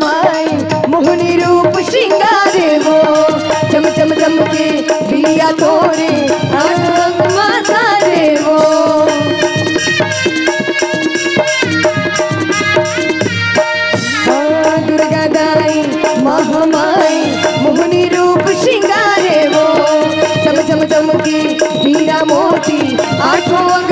महामाई मोहनी रूप श्रृंगारे वो। चम चम चम के तोरे हाँ, दुर्गा मोहनी रूप श्रृंगारे वो। चम मोती आठों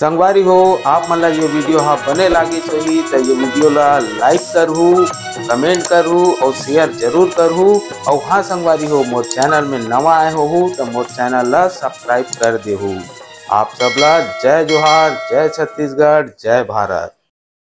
संगवारी हो आप मन ये वीडियो हा बने लगे होही तो ये वीडियो ला लाइक करूँ कमेंट करूँ और शेयर ज़रूर करूँ और हाँ संगवारी हो मोर चैनल में नवा आए हो तो मोर चैनल ला सब्सक्राइब कर देहू आप सब ला जय जोहार जय छत्तीसगढ़ जय भारत